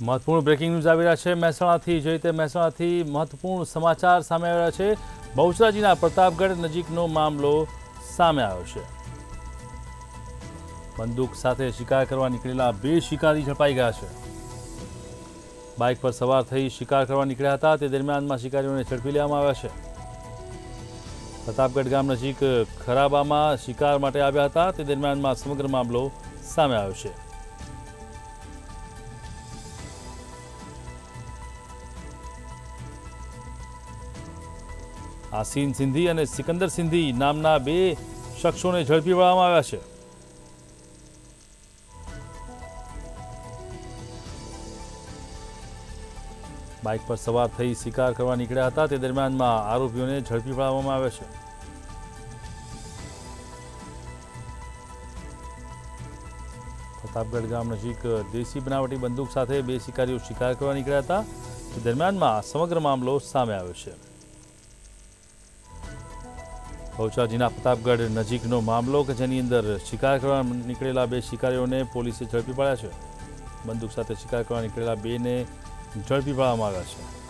મહત્વપૂર્ણ breaking news આવી રહ્યા છે. મહેસાણાથી જે રીતે મહેસાણાથી મહત્વપૂર્ણ સમાચાર સામે આવ્યા છે. બહુચરાજીના પ્રતાપગઢ નજીકનો મામલો સામે આવ્યો છે. બંદૂક સાથે શિકાર કરવા નીકળેલા બે શિકારી ઝડપાઈ ગયા છે. બાઇક પર સવાર થઈ શિકાર કરવા નીકળ્યા હતા. તે દરમિયાનમાં શિકારીઓને ઝડપી લેવામાં આવ્યા છે. પ્રતાપગઢ ગામ નજીક ખરાબામાં શિકાર માટે આવ્યા હતા. તે દરમિયાનમાં સમગ્ર મામલો સામે આવ્યો છે. આસીન સિંધી અને સિકંદર સિંધી નામના બે શખ્સોને ઝડપી પાડવામાં આવ્યા છે. બાઇક પર સવાર થઈ શિકાર કરવા નીકળ્યા હતા, તે દરમિયાનમાં આરોપીઓને ઝડપી પાડવામાં આવ્યા છે. પ્રતાપગઢ ગામ નજીક દેશી બનાવટી બંદૂક સાથે બે શિકારીઓ શિકાર કરવા નીકળ્યા હતા, તે દરમિયાનમાં સમગ્ર મામલો સામે આવ્યો છે. બહુચરાજીના પ્રતાપગઢ નજીકનો મામલો કે જેની અંદર શિકાર કરવા નીકળેલા બે શિકારીઓને પોલીસે ઝડપી પાડ્યા છે. બંદૂક સાથે શિકાર કરવા નીકળેલા બેને ઝડપી પાડવામાં આવ્યા છે.